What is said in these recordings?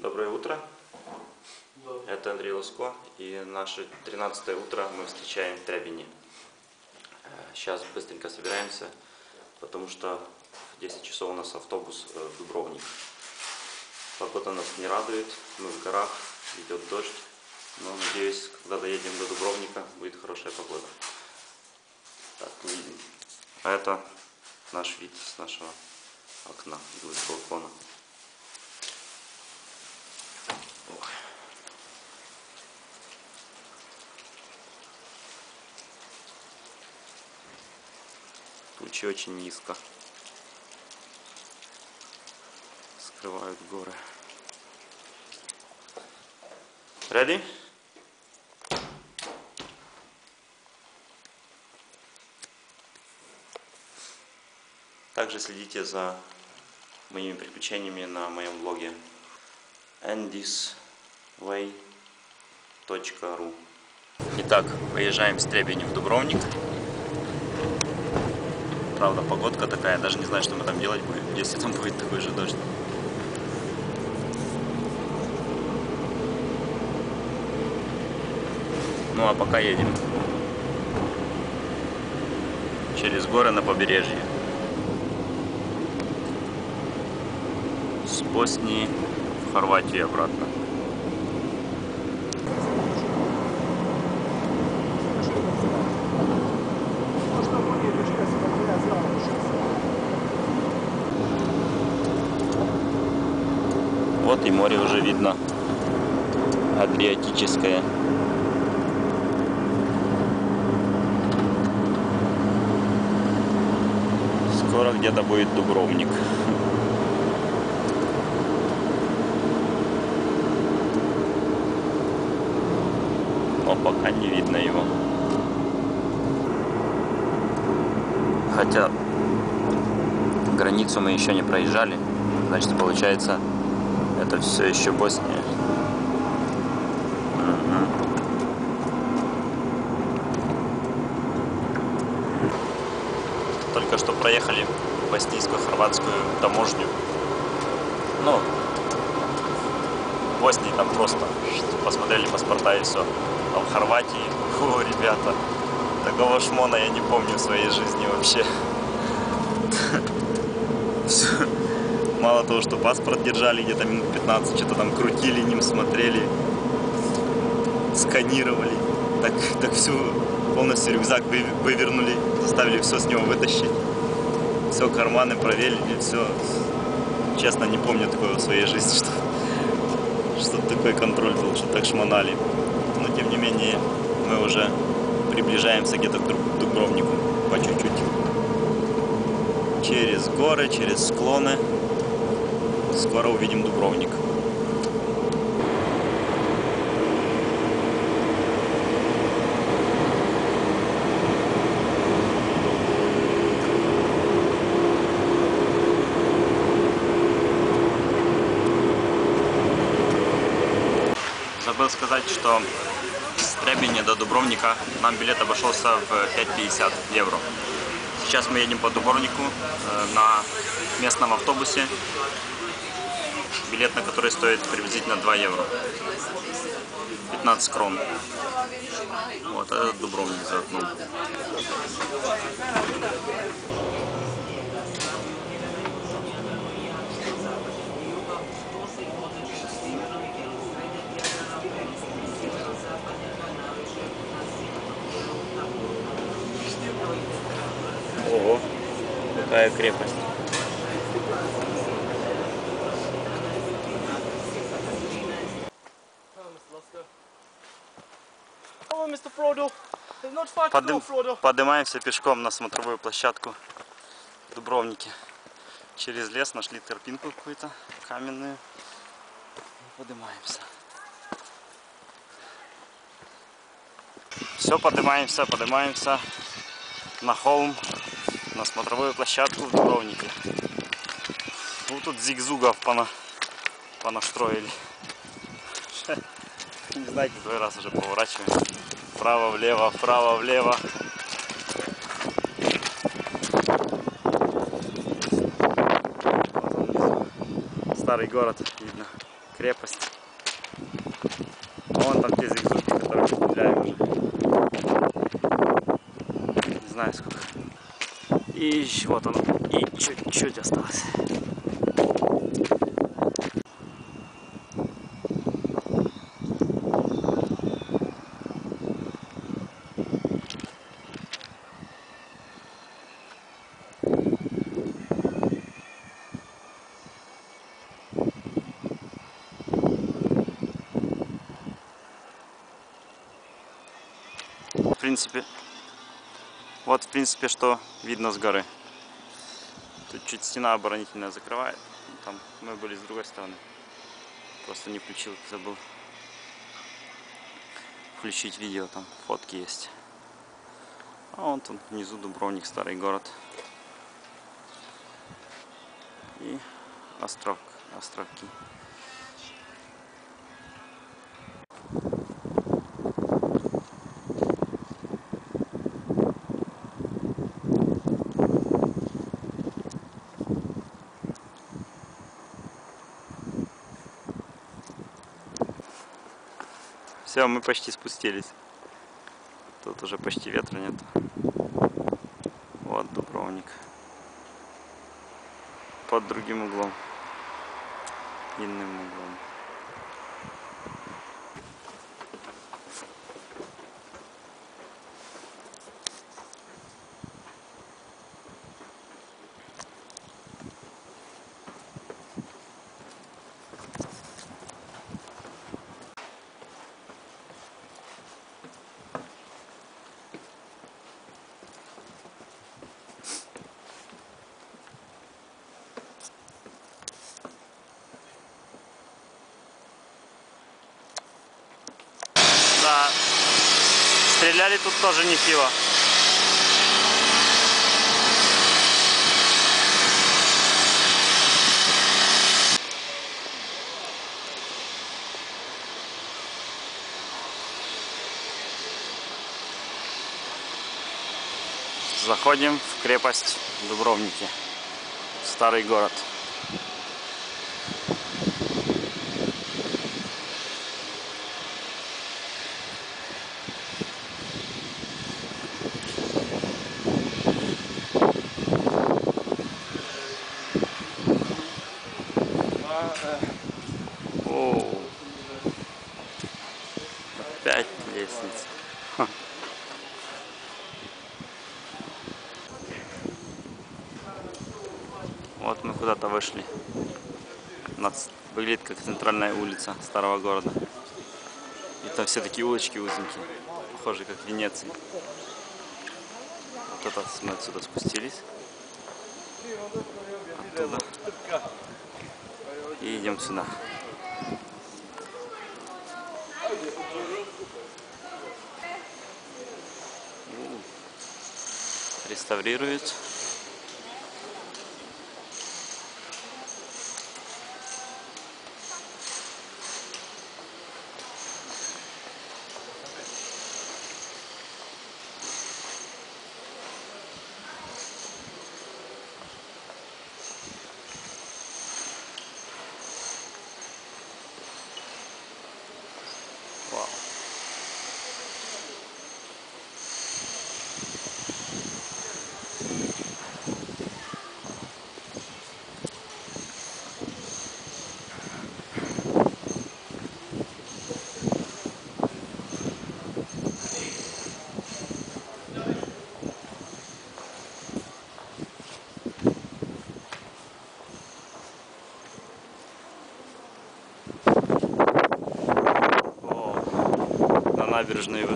Доброе утро. Это Андрей Лоско. И наше 13 утро мы встречаем в Трябине. Сейчас быстренько собираемся, потому что в 10 часов у нас автобус э, в Дубровник. Погода нас не радует, мы в горах, идет дождь. Но надеюсь, когда доедем до Дубровника, будет хорошая погода. Так. А это наш вид с нашего окна, с балкона. Тучи очень низко. Скрывают горы. Ready? Также следите за моими приключениями на моем блоге andysway.ru Итак, выезжаем с Требени в Дубровник. Правда, погодка такая, даже не знаю, что мы там делать будем, если там будет такой же дождь. Ну а пока едем через горы на побережье. С Боснии в Хорватию обратно. Вот и море уже видно. Адриатическое. Скоро где-то будет Дубровник. Но пока не видно его. Хотя границу мы еще не проезжали. Значит, получается, это все еще Босния. Мгм. Только что проехали боснийско-хорватскую таможню. Ну, в Боснии там просто посмотрели паспорта и все. А в Хорватии, фу, ребята, такого шмона я не помню в своей жизни вообще. Мало того, что паспорт держали где-то минут 15, что-то там крутили ним, смотрели, сканировали. Так, так всю полностью рюкзак вы- вывернули, заставили все с него вытащить. Все, карманы проверили, все. Честно, не помню такого в своей жизни, что, что такой контроль был, что так шмонали. Но тем не менее, мы уже приближаемся где-то к Дуб- Дубровнику по чуть-чуть. Через горы, через склоны. Скоро увидим Дубровник. Забыл сказать, что с Требени до Дубровника нам билет обошелся в 5,50 евро. Сейчас мы едем по Дубровнику э, на местном автобусе, билет на который стоит приблизительно 2 евро. 15 крон. Вот, это Дубровник за окном. Ого, какая крепость. Подым-. Поднимаемся пешком на смотровую площадку в Дубровнике. Через лес нашли тропинку какую-то каменную. Поднимаемся. Все, поднимаемся, поднимаемся на холм, на смотровую площадку в Дубровнике. Ну тут зигзугов пона, понастроили. Не знаю, какой раз уже поворачиваем. Вправо, влево, вправо, влево. старый город видно крепость. Вон там те зигзуги, которые мы стреляем уже. Не знаю сколько. И вот он. И чуть-чуть осталось. Принципе, вот в принципе, что видно с горы. Тут чуть стена оборонительная закрывает. Там мы были с другой стороны. Просто не включил, забыл включить видео, там фотки есть. А вон тут внизу Дубровник, старый город. И остров, островки. Все, мы почти спустились. Тут уже почти ветра нет. Вот Дубровник. Под другим углом. Иным углом. Да. Стреляли тут тоже не пиво. Заходим в крепость Дубровники. Старый город. Куда-то вышли. Выглядит как центральная улица старого города. И там все такие улочки узенькие, похожие как Венеции. Вот это мы отсюда спустились. Оттуда. И идем сюда. Реставрируют. на набережную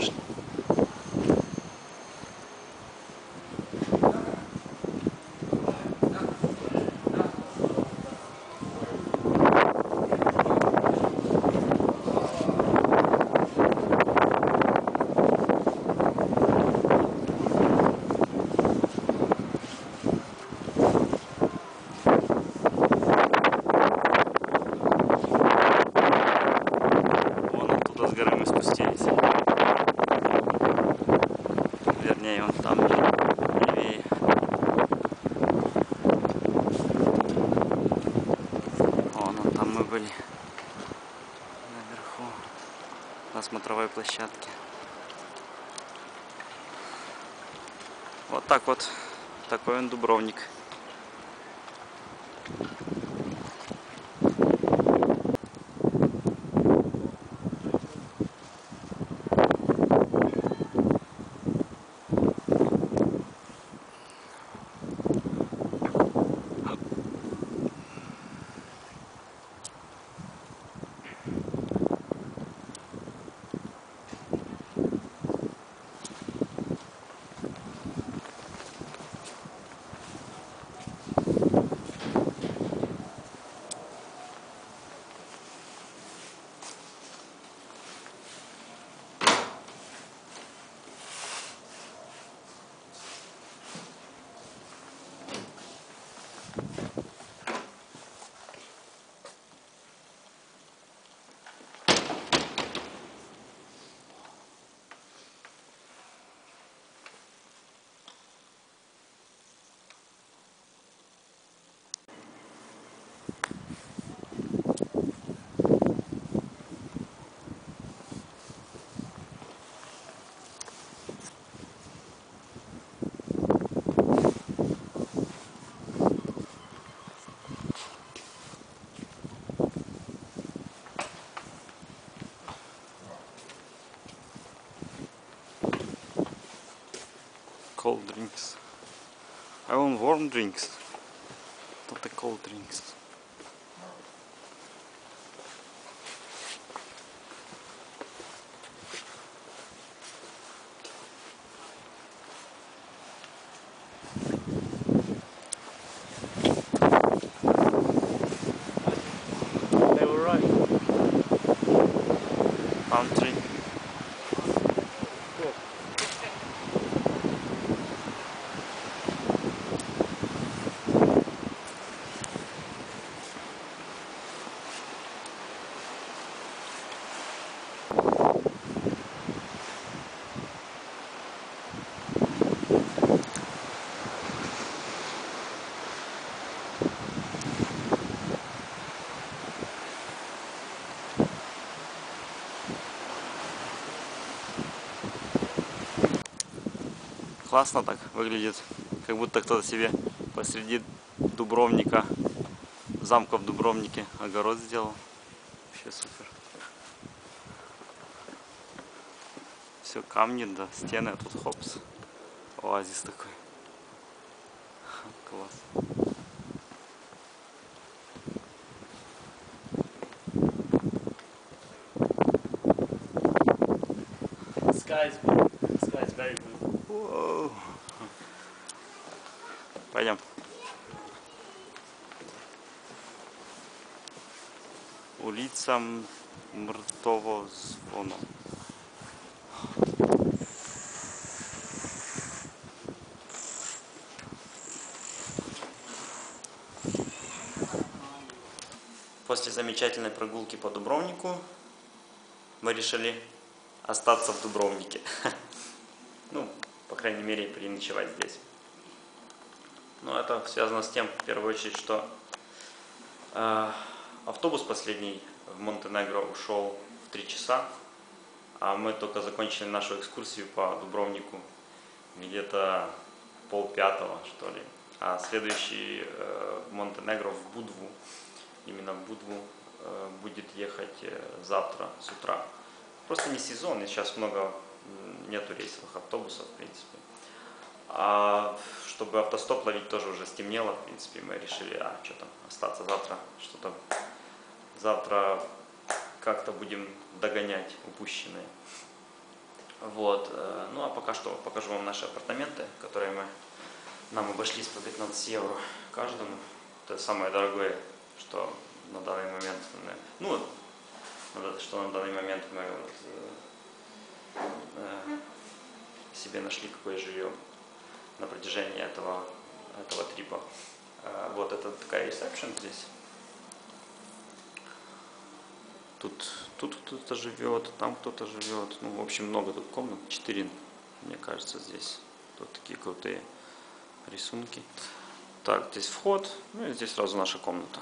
там мы были наверху на смотровой площадке. Вот так вот, такой он дубровник. Cold drinks. I want warm drinks. Not the cold drinks. Классно так выглядит. Как будто кто-то себе посреди Дубровника, замка в Дубровнике огород сделал. Вообще супер. Все камни, да, стены, а тут хопс. Оазис такой. Класс. Sky Пойдем. Улица Мртово звоно. После замечательной прогулки по Дубровнику мы решили остаться в Дубровнике. Ну, по крайней мере, переночевать здесь. Но это связано с тем, в первую очередь, что э, автобус последний в Монтенегро ушел в 3 часа, а мы только закончили нашу экскурсию по Дубровнику где-то полпятого, что ли. А следующий э, в Монтенегро в Будву, именно в Будву, э, будет ехать э, завтра с утра. Просто не сезон, и сейчас много нету рейсовых автобусов, в принципе. А чтобы автостоп ловить тоже уже стемнело, в принципе, мы решили, а что там, остаться завтра, что-то завтра как-то будем догонять упущенные. Вот, э, ну а пока что покажу вам наши апартаменты, которые мы, нам обошлись по 15 евро каждому. Это самое дорогое, что на данный момент, ну, что на данный момент мы вот, э, э, себе нашли какое жилье на протяжении этого, этого трипа. Э, Вот это такая ресепшн здесь. Тут, тут кто-то живет, там кто-то живет. Ну, в общем, много тут комнат. Четыре, мне кажется, здесь. Тут такие крутые рисунки. Так, здесь вход. Ну и здесь сразу наша комната.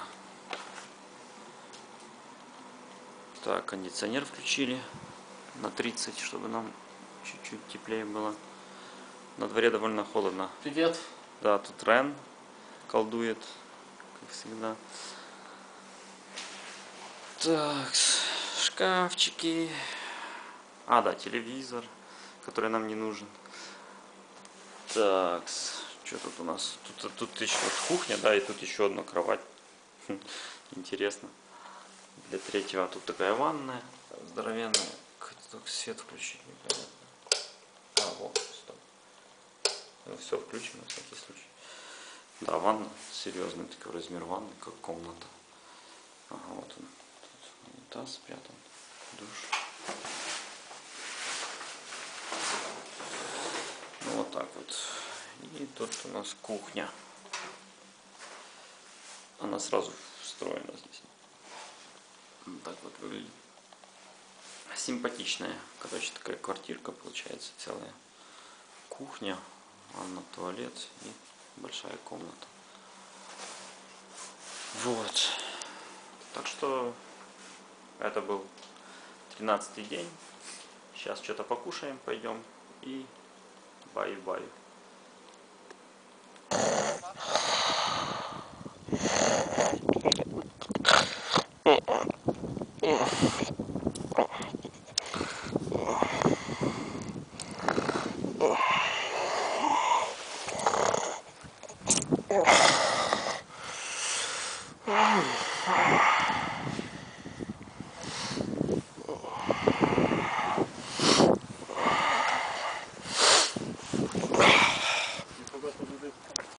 Так, кондиционер включили. на 30, чтобы нам чуть-чуть теплее было. На дворе довольно холодно. Привет. Да, тут Рен колдует, как всегда. Так, шкафчики. А, да, телевизор, который нам не нужен. Так, что тут у нас? Тут, тут еще вот кухня, да, и тут еще одна кровать. Хм, Интересно. Для третьего тут такая ванная здоровенная. Как только свет включить непонятно. А, вот, стоп. Ну, все включено, на всякий случай. Да, ванна, серьезный такой размер ванны, как комната. Ага, вот он. Тут унитаз спрятан, душ. Ну вот так вот. И тут у нас кухня. Она сразу встроена здесь. Вот так вот выглядит. Симпатичная. Короче, такая квартирка получается целая. Кухня, ванна, туалет и большая комната. Вот. Так что это был 13 день. Сейчас что-то покушаем, пойдем и бай-бай.